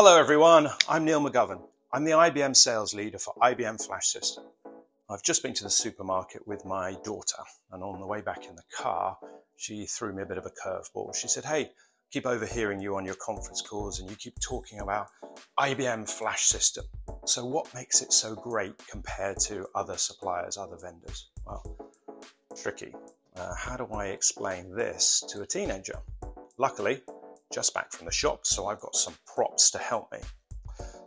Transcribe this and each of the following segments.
Hello everyone, I'm Neil McGovern. I'm the IBM sales leader for IBM FlashSystem. I've just been to the supermarket with my daughter and on the way back in the car, she threw me a bit of a curveball. She said, hey, keep overhearing you on your conference calls and you keep talking about IBM FlashSystem. So what makes it so great compared to other suppliers, other vendors? Well, tricky. Uh, how do I explain this to a teenager? Luckily, just back from the shop, so I've got some props to help me.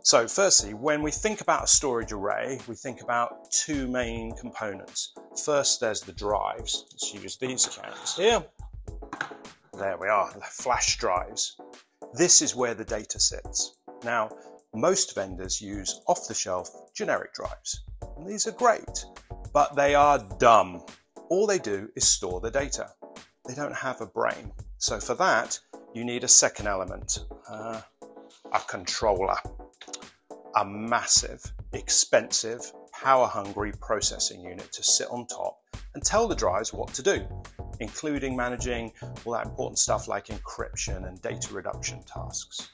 So firstly, when we think about a storage array, we think about two main components. First, there's the drives. Let's use these guys here. There we are, the flash drives. This is where the data sits. Now, most vendors use off-the-shelf generic drives. And these are great, but they are dumb. All they do is store the data. They don't have a brain. So for that, you need a second element, uh, a controller, a massive, expensive, power-hungry processing unit to sit on top and tell the drives what to do, including managing all that important stuff like encryption and data reduction tasks.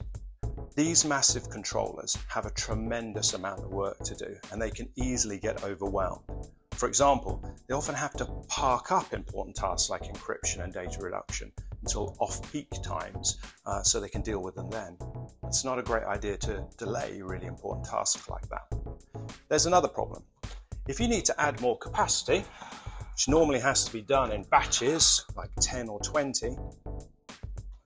These massive controllers have a tremendous amount of work to do and they can easily get overwhelmed. For example, they often have to park up important tasks like encryption and data reduction off-peak times uh, so they can deal with them then. It's not a great idea to delay really important tasks like that. There's another problem. If you need to add more capacity, which normally has to be done in batches, like 10 or 20,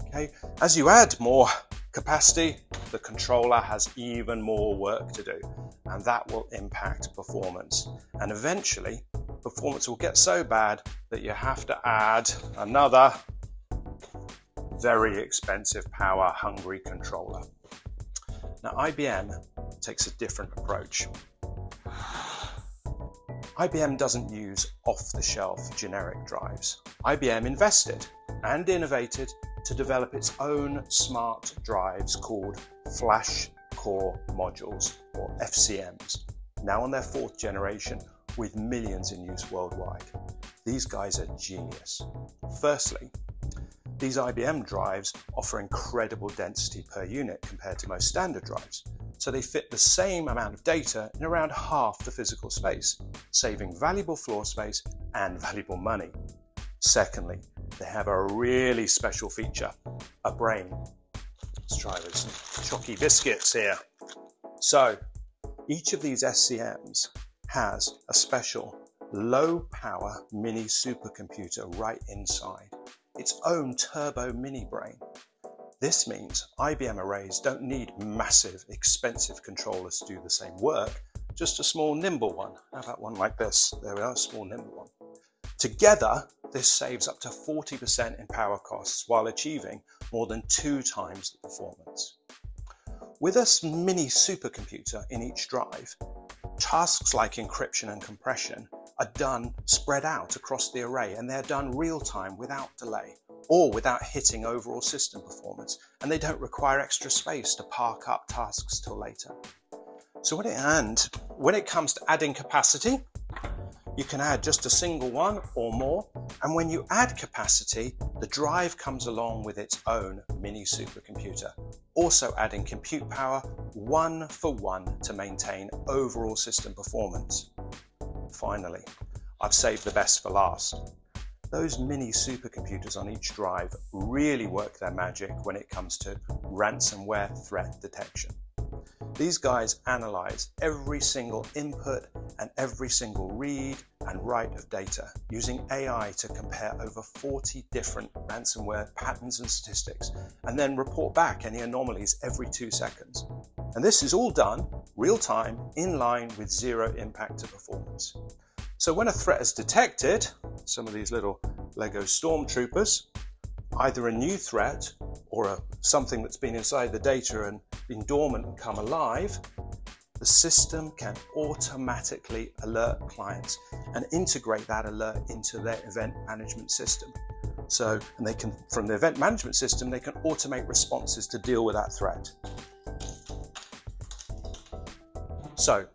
okay, as you add more capacity, the controller has even more work to do, and that will impact performance. And eventually, performance will get so bad that you have to add another very expensive power hungry controller. Now, IBM takes a different approach. IBM doesn't use off the shelf generic drives. IBM invested and innovated to develop its own smart drives called Flash Core Modules, or FCMs, now on their fourth generation with millions in use worldwide. These guys are genius. Firstly, these IBM drives offer incredible density per unit compared to most standard drives, so they fit the same amount of data in around half the physical space, saving valuable floor space and valuable money. Secondly, they have a really special feature, a brain. Let's try with some chalky biscuits here. So each of these FCMs has a special low power mini supercomputer right inside, its own turbo mini brain. This means IBM arrays don't need massive, expensive controllers to do the same work, just a small nimble one. How about one like this? There we are, a small nimble one. Together, this saves up to 40% in power costs while achieving more than two times the performance. With a mini supercomputer in each drive, tasks like encryption and compression are done spread out across the array and they're done real time without delay or without hitting overall system performance and they don't require extra space to park up tasks till later. So when it, and when it comes to adding capacity, you can add just a single one or more. And when you add capacity, the drive comes along with its own mini supercomputer, also adding compute power one for one to maintain overall system performance. Finally, I've saved the best for last. Those mini supercomputers on each drive really work their magic when it comes to ransomware threat detection. These guys analyze every single input and every single read and write of data using AI to compare over 40 different ransomware patterns and statistics and then report back any anomalies every two seconds. And this is all done real time in line with zero impact to performance. So when a threat is detected, some of these little Lego stormtroopers, either a new threat or a, something that's been inside the data and been dormant and come alive, the system can automatically alert clients and integrate that alert into their event management system. So, and they can, from the event management system, they can automate responses to deal with that threat. So,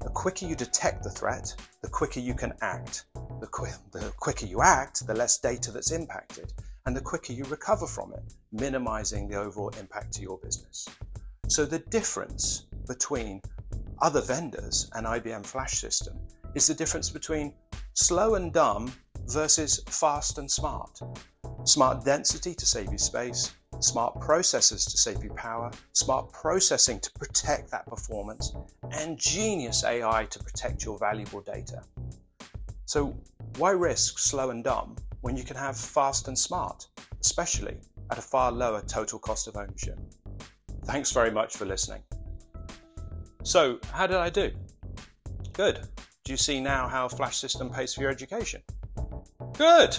the quicker you detect the threat, the quicker you can act. The, qu the quicker you act, the less data that's impacted and the quicker you recover from it, minimizing the overall impact to your business. So the difference between other vendors and IBM FlashSystem is the difference between slow and dumb versus fast and smart. Smart density to save you space, smart processors to save you power, smart processing to protect that performance, and genius AI to protect your valuable data. So, why risk slow and dumb when you can have fast and smart, especially at a far lower total cost of ownership? Thanks very much for listening. So, how did I do? Good. Do you see now how FlashSystem pays for your education? Good.